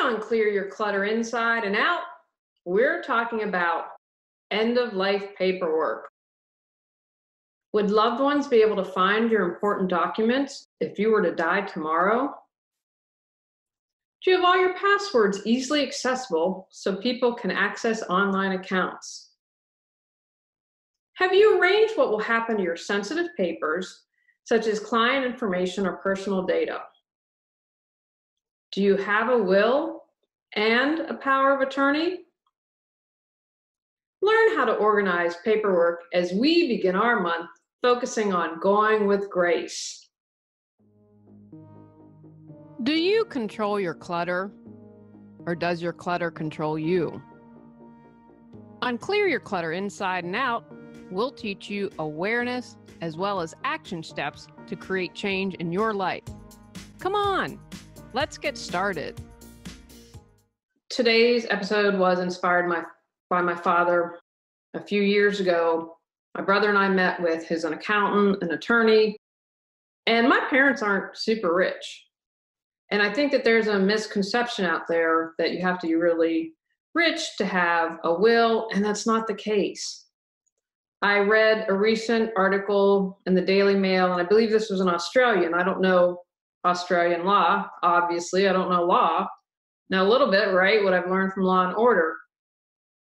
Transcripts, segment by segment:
on Clear Your Clutter Inside and Out, we're talking about end of life paperwork. Would loved ones be able to find your important documents if you were to die tomorrow? Do you have all your passwords easily accessible so people can access online accounts? Have you arranged what will happen to your sensitive papers, such as client information or personal data? Do you have a will and a power of attorney? Learn how to organize paperwork as we begin our month focusing on going with grace. Do you control your clutter or does your clutter control you? On Clear Your Clutter Inside and Out, we'll teach you awareness as well as action steps to create change in your life. Come on, let's get started. Today's episode was inspired my, by my father. A few years ago, my brother and I met with his an accountant, an attorney, and my parents aren't super rich. And I think that there's a misconception out there that you have to be really rich to have a will, and that's not the case. I read a recent article in the Daily Mail, and I believe this was an Australian. I don't know Australian law, obviously. I don't know law. Now, a little bit, right? What I've learned from Law and Order.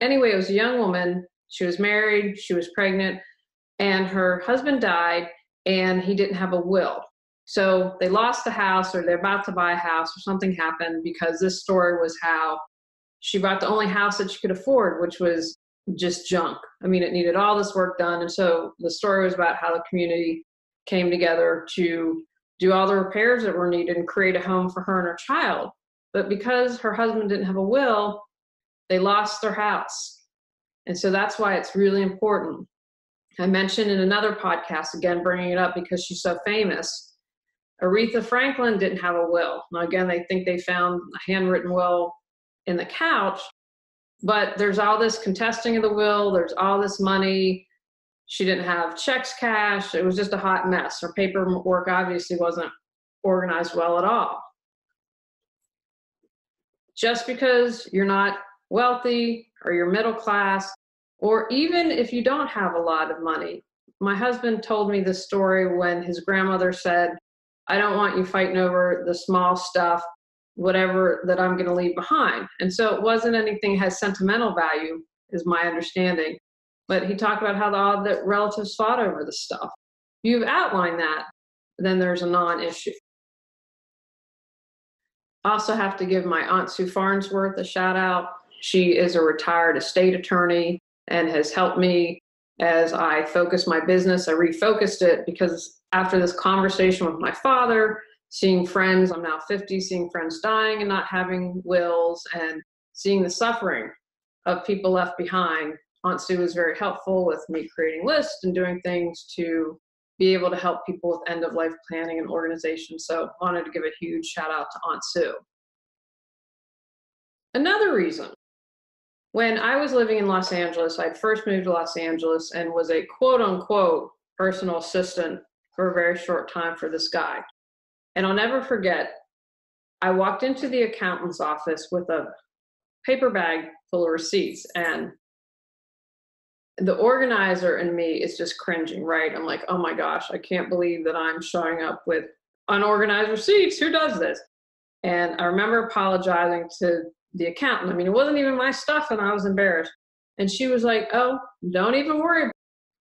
Anyway, it was a young woman. She was married, she was pregnant, and her husband died, and he didn't have a will. So they lost the house, or they're about to buy a house, or something happened because this story was how she bought the only house that she could afford, which was just junk. I mean, it needed all this work done. And so the story was about how the community came together to do all the repairs that were needed and create a home for her and her child. But because her husband didn't have a will, they lost their house. And so that's why it's really important. I mentioned in another podcast, again, bringing it up because she's so famous. Aretha Franklin didn't have a will. Now, again, they think they found a handwritten will in the couch, but there's all this contesting of the will, there's all this money. She didn't have checks cash. It was just a hot mess. Her paperwork obviously wasn't organized well at all. Just because you're not wealthy or you're middle class, or even if you don't have a lot of money. My husband told me this story when his grandmother said, I don't want you fighting over the small stuff whatever that I'm going to leave behind. And so it wasn't anything has sentimental value, is my understanding. But he talked about how the, relatives fought over the stuff. You've outlined that, then there's a non-issue. Also have to give my aunt Sue Farnsworth a shout out. She is a retired estate attorney and has helped me as I focus my business. I refocused it because after this conversation with my father, seeing friends, I'm now 50, seeing friends dying and not having wills, and seeing the suffering of people left behind. Aunt Sue was very helpful with me creating lists and doing things to be able to help people with end of life planning and organization. So, wanted to give a huge shout out to Aunt Sue. Another reason when I was living in Los Angeles, I first moved to Los Angeles and was a quote unquote personal assistant for a very short time for this guy. And I'll never forget, I walked into the accountant's office with a paper bag full of receipts and the organizer in me is just cringing, right? I'm like, oh my gosh, I can't believe that I'm showing up with unorganized receipts. Who does this? And I remember apologizing to the accountant. I mean, it wasn't even my stuff, and I was embarrassed. And she was like, oh, don't even worry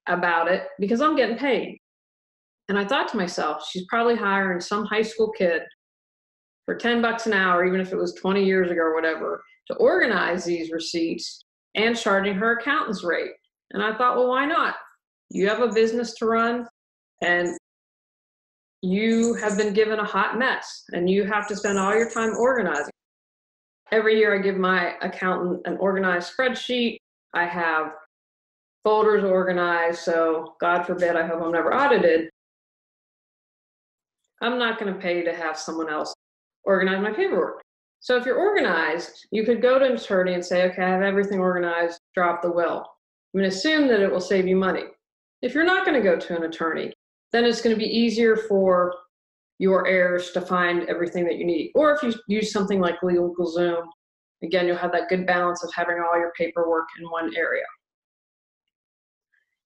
about it because I'm getting paid. And I thought to myself, she's probably hiring some high school kid for 10 bucks an hour, even if it was 20 years ago or whatever, to organize these receipts and charging her accountant's rate. And I thought, well, why not? You have a business to run and you have been given a hot mess and you have to spend all your time organizing. Every year I give my accountant an organized spreadsheet. I have folders organized, so God forbid, I hope I'm never audited. I'm not going to pay to have someone else organize my paperwork. So if you're organized, you could go to an attorney and say, okay, I have everything organized, drop the will. I'm going to assume that it will save you money. If you're not going to go to an attorney, then it's going to be easier for your heirs to find everything that you need. Or if you use something like LegalZoom, again, you'll have that good balance of having all your paperwork in one area.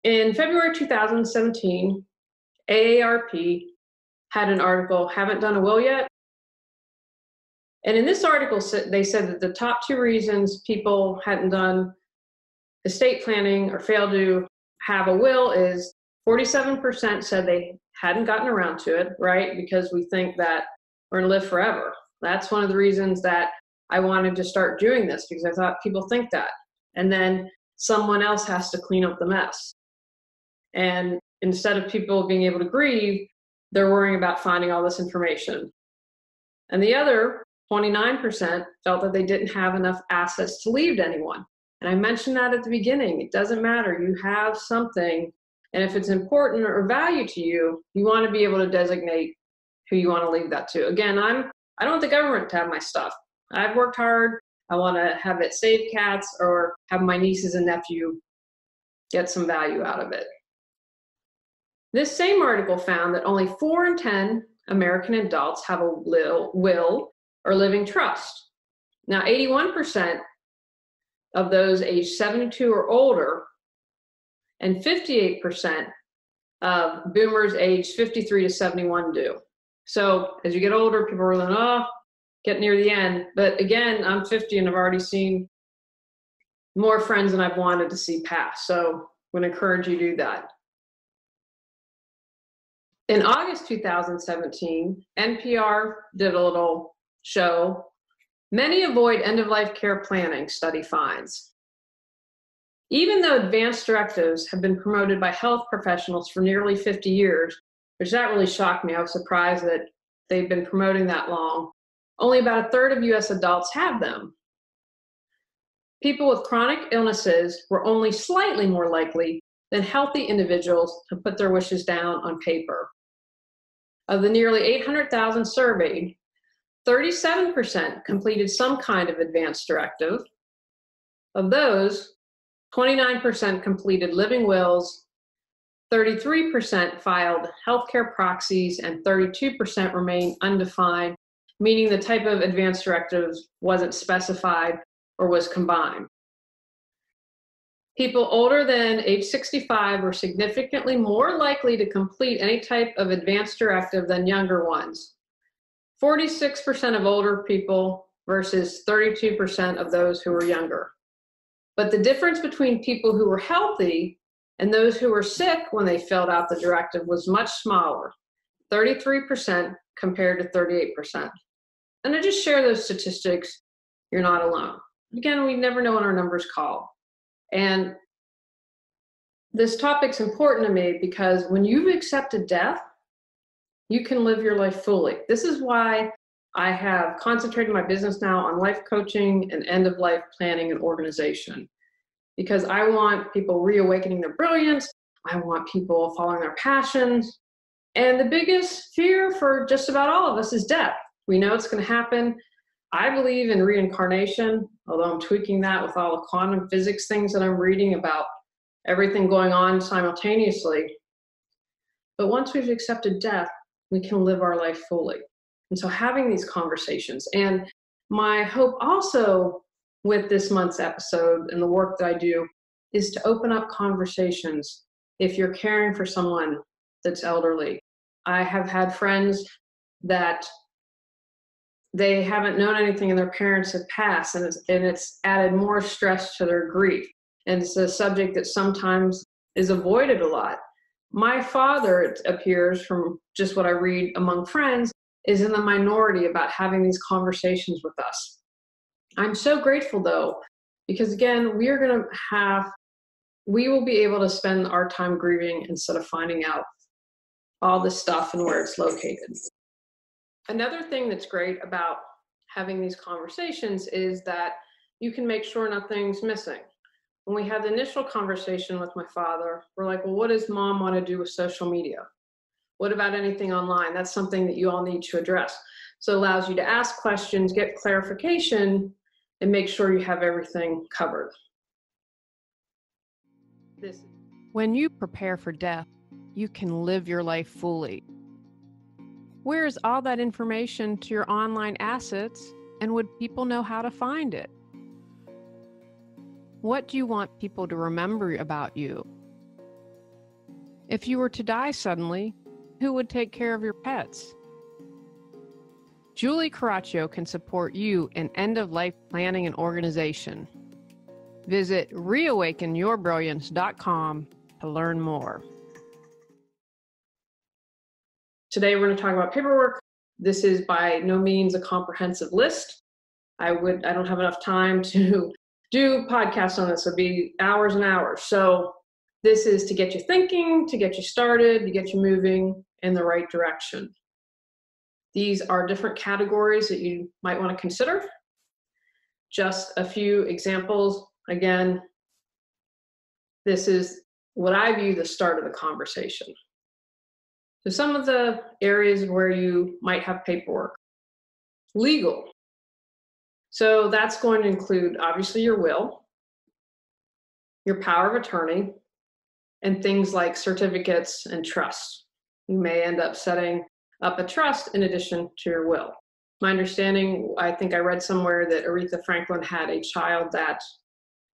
In February 2017, AARP had an article, Haven't Done a Will Yet? And in this article, they said that the top two reasons people hadn't done estate planning or failed to have a will is 47% said they hadn't gotten around to it, right? Because we think that we're going to live forever. That's one of the reasons that I wanted to start doing this because I thought people think that. And then someone else has to clean up the mess. And instead of people being able to grieve, they're worrying about finding all this information. And the other 29% felt that they didn't have enough assets to leave to anyone. And I mentioned that at the beginning. It doesn't matter. You have something, and if it's important or value to you, you want to be able to designate who you want to leave that to. Again, I'm I don't want the government to have my stuff. I've worked hard. I want to have it save cats or have my nieces and nephew get some value out of it. This same article found that only 4 in 10 American adults have a will or living trust. Now, 81% of those aged 72 or older, and 58% of boomers aged 53 to 71 do. So as you get older, people are like, oh, get near the end. But again, I'm 50 and I've already seen more friends than I've wanted to see pass. So I would encourage you to do that. In August 2017, NPR did a little show Many avoid end of life care planning, study finds. Even though advanced directives have been promoted by health professionals for nearly 50 years, which that really shocked me, I was surprised that they've been promoting that long, only about a third of US adults have them. People with chronic illnesses were only slightly more likely than healthy individuals to put their wishes down on paper. Of the nearly 800,000 surveyed, 37% completed some kind of advance directive. Of those, 29% completed living wills, 33% filed healthcare proxies, and 32% remain undefined, meaning the type of advance directive wasn't specified or was combined. People older than age 65 were significantly more likely to complete any type of advance directive than younger ones. 46% of older people versus 32% of those who were younger. But the difference between people who were healthy and those who were sick when they filled out the directive was much smaller 33% compared to 38%. And I just share those statistics. You're not alone. Again, we never know when our numbers call. And this topic's important to me because when you've accepted death, you can live your life fully. This is why I have concentrated my business now on life coaching and end of life planning and organization because I want people reawakening their brilliance. I want people following their passions. And the biggest fear for just about all of us is death. We know it's going to happen. I believe in reincarnation, although I'm tweaking that with all the quantum physics things that I'm reading about everything going on simultaneously. But once we've accepted death, we can live our life fully. And so having these conversations. And my hope also with this month's episode and the work that I do is to open up conversations if you're caring for someone that's elderly. I have had friends that they haven't known anything and their parents have passed and it's, and it's added more stress to their grief. And it's a subject that sometimes is avoided a lot. My father, it appears from just what I read among friends, is in the minority about having these conversations with us. I'm so grateful though, because again, we are going to have, we will be able to spend our time grieving instead of finding out all this stuff and where it's located. Another thing that's great about having these conversations is that you can make sure nothing's missing when we had the initial conversation with my father, we're like, well, what does mom want to do with social media? What about anything online? That's something that you all need to address. So it allows you to ask questions, get clarification, and make sure you have everything covered. This. When you prepare for death, you can live your life fully. Where is all that information to your online assets, and would people know how to find it? What do you want people to remember about you? If you were to die suddenly, who would take care of your pets? Julie Coraccio can support you in end of life planning and organization. Visit reawakenyourbrilliance.com to learn more. Today, we're going to talk about paperwork. This is by no means a comprehensive list. I would, I don't have enough time to do podcasts on this. It'd be hours and hours. So this is to get you thinking, to get you started, to get you moving in the right direction. These are different categories that you might want to consider. Just a few examples. Again, this is what I view the start of the conversation. So, some of the areas where you might have paperwork legal. So, that's going to include obviously your will, your power of attorney, and things like certificates and trusts. You may end up setting up a trust in addition to your will. My understanding, I think I read somewhere that Aretha Franklin had a child that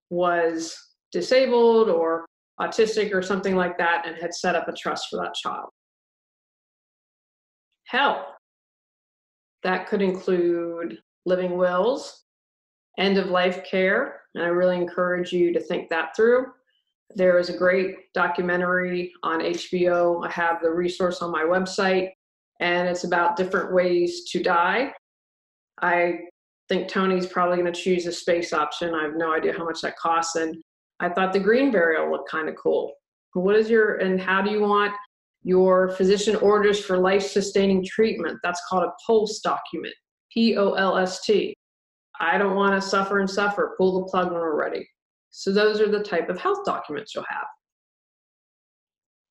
was disabled or autistic or something like that and had set up a trust for that child. Health. That could include living wills, end of life care, and I really encourage you to think that through. There is a great documentary on HBO. I have the resource on my website, and it's about different ways to die. I think Tony's probably going to choose a space option. I have no idea how much that costs, and I thought the green burial looked kind of cool. What is your and how do you want your physician orders for life sustaining treatment? That's called a POLST document. P O L S T. I don't want to suffer and suffer. Pull the plug when we're ready. So those are the type of health documents you'll have.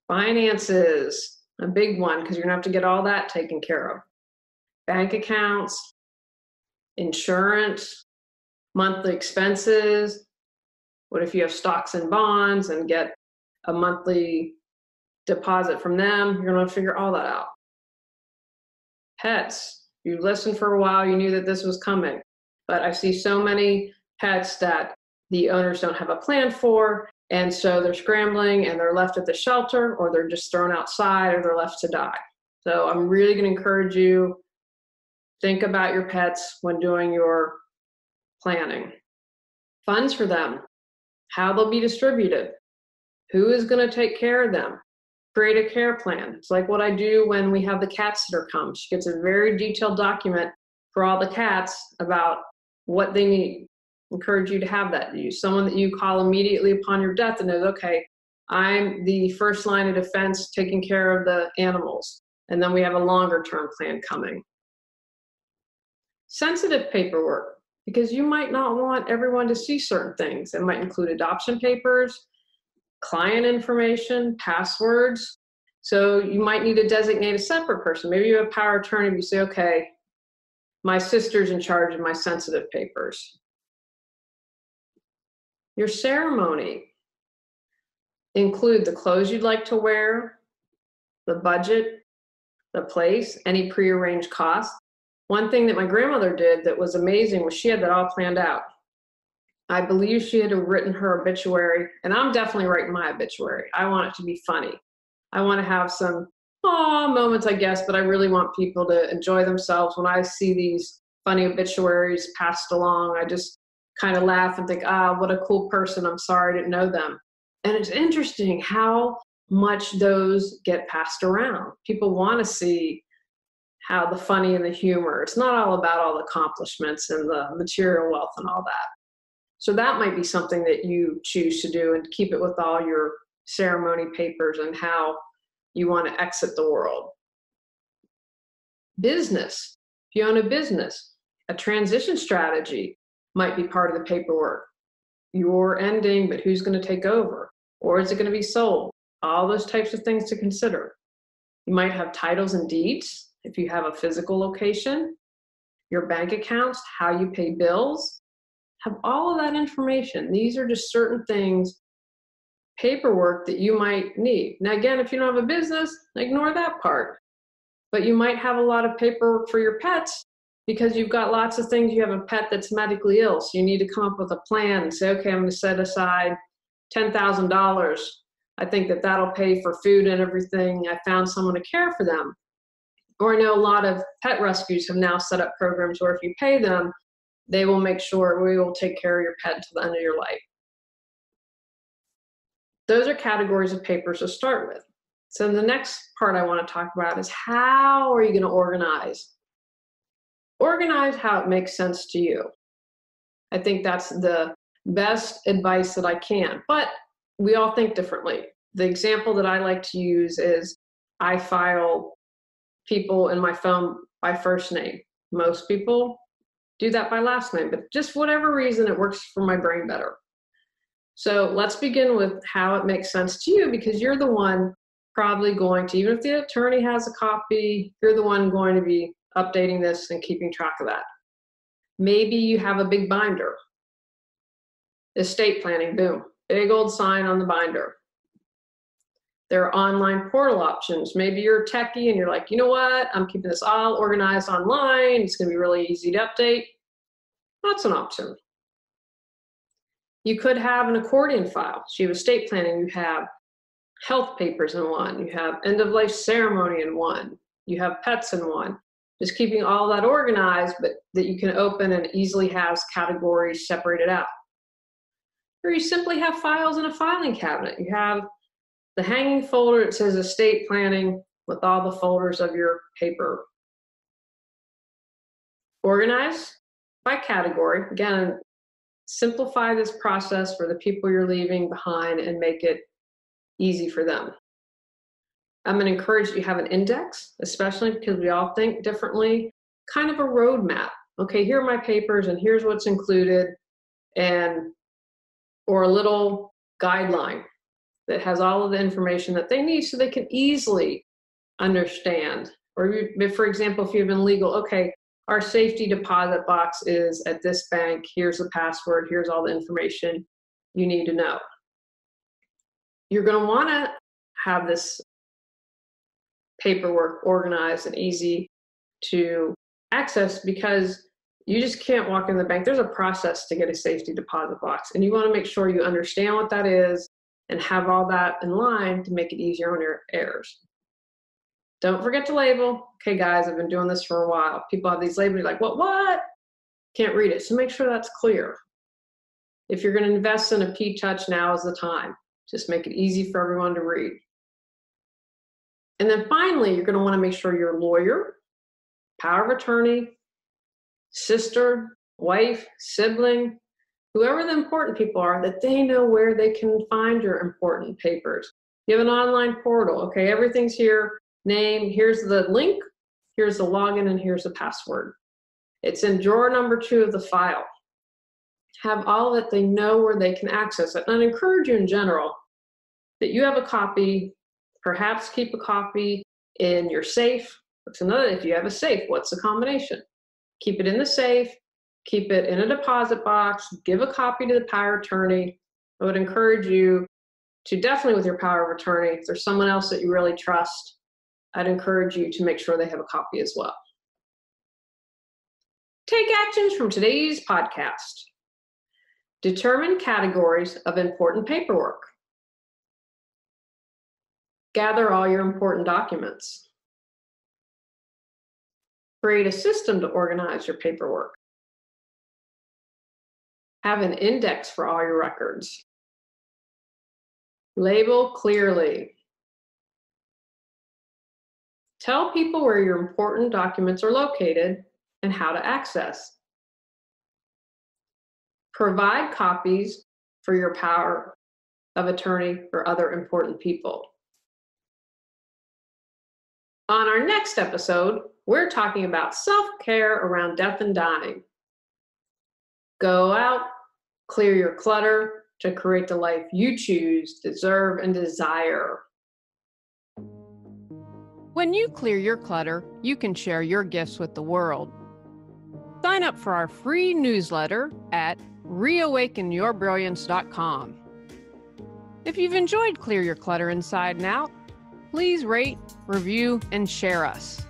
Finances, a big one because you're gonna have to get all that taken care of. Bank accounts, insurance, monthly expenses. What if you have stocks and bonds and get a monthly deposit from them? You're gonna figure all that out. Pets, you listened for a while, you knew that this was coming. But I see so many pets that the owners don't have a plan for. And so they're scrambling and they're left at the shelter or they're just thrown outside or they're left to die. So I'm really going to encourage you think about your pets when doing your planning. Funds for them, how they'll be distributed, who is going to take care of them. Create a care plan. It's like what I do when we have the cat sitter come. She gets a very detailed document for all the cats about what they need, encourage you to have that. You someone that you call immediately upon your death and knows, okay, I'm the first line of defense taking care of the animals. And then we have a longer term plan coming. Sensitive paperwork, because you might not want everyone to see certain things. It might include adoption papers, client information, passwords. So you might need to designate a separate person. Maybe you have a power attorney, and you say, okay, my sister's in charge of my sensitive papers. Your ceremony include the clothes you'd like to wear, the budget, the place, any prearranged costs. One thing that my grandmother did that was amazing was she had that all planned out. I believe she had written her obituary, and I'm definitely writing my obituary. I want it to be funny. I want to have some aw moments, I guess, but I really want people to enjoy themselves. When I see these funny obituaries passed along, I just kind of laugh and think, ah, what a cool person. I'm sorry I didn't know them. And it's interesting how much those get passed around. People want to see how the funny and the humor, it's not all about all the accomplishments and the material wealth and all that. So that might be something that you choose to do and keep it with all your ceremony papers and how you want to exit the world. Business. If you own a business, a transition strategy might be part of the paperwork. You're ending, but who's going to take over? Or is it going to be sold? All those types of things to consider. You might have titles and deeds if you have a physical location, your bank accounts, how you pay bills, have all of that information. These are just certain things, paperwork that you might need. Now, again, if you don't have a business, ignore that part. but you might have a lot of paperwork for your pets because you've got lots of things. You have a pet that's medically ill, so you need to come up with a plan and say, okay, I'm going to set aside $10,000. I think that that'll pay for food and everything. I found someone to care for them. Or I know a lot of pet rescues have now set up programs where if you pay them, they will make sure we will take care of your pet until the end of your life. Those are categories of papers to start with. So the next part I want to talk about is how are you going to organize? Organize how it makes sense to you. I think that's the best advice that I can. But we all think differently. The example that I like to use is I file people in my phone by first name. Most people do that by last name, but just whatever reason it works for my brain better. So let's begin with how it makes sense to you because you're the one probably going to, even if the attorney has a copy, you're the one going to be updating this and keeping track of that. Maybe you have a big binder. Estate planning, boom, big old sign on the binder. There are online portal options. Maybe you're techie and you're like, you know what? I'm keeping this all organized online. It's going to be really easy to update. That's an option. You could have an accordion file. So you have estate planning, you have health papers in one, you have end of life ceremony in one, you have pets in one. Just keeping all that organized, but that you can open and easily has categories separated out. Or you simply have files in a filing cabinet. You have the hanging folder, it says estate planning with all the folders of your paper. Organize by category. Again, simplify this process for the people you're leaving behind and make it easy for them. I'm going to encourage you have an index, especially because we all think differently, kind of a roadmap. Okay, here are my papers and here's what's included, and or a little guideline that has all of the information that they need so they can easily understand. Or, for example, if you have been legal, okay, our safety deposit box is at this bank. Here's the password. Here's all the information you need to know. You're going to want to have this paperwork organized and easy to access because you just can't walk in the bank. There's a process to get a safety deposit box, and you want to make sure you understand what that is and have all that in line to make it easier on your heirs. Don't forget to label. Okay, guys, I've been doing this for a while. People have these labels, like, what, what? Can't read it. So make sure that's clear. If you're going to invest in a P-Touch, now is the time. Just make it easy for everyone to read. And then finally, you're going to want to make sure your lawyer, power of attorney, sister, wife, sibling, whoever the important people are, that they know where they can find your important papers. You have an online portal. Okay, everything's here. Name, here's the link, here's the login, and here's the password. It's in drawer number two of the file. Have all it, they know where they can access it. And I encourage you in general that you have a copy, perhaps keep a copy in your safe. What's another? If you have a safe, what's the combination? Keep it in the safe, keep it in a deposit box, give a copy to the power attorney. I would encourage you to definitely with your power of attorney, if there's someone else that you really trust, I'd encourage you to make sure they have a copy as well. Take actions from today's podcast. Determine categories of important paperwork. Gather all your important documents. Create a system to organize your paperwork. Have an index for all your records. Label clearly. Tell people where your important documents are located and how to access. Provide copies for your power of attorney or other important people. On our next episode, we're talking about self care around death and dying. Go out, clear your clutter to create the life you choose, deserve, and desire. When you clear your clutter, you can share your gifts with the world. Sign up for our free newsletter at reawakenyourbrilliance.com. If you've enjoyed Clear Your Clutter Inside and Out, please rate, review, and share us.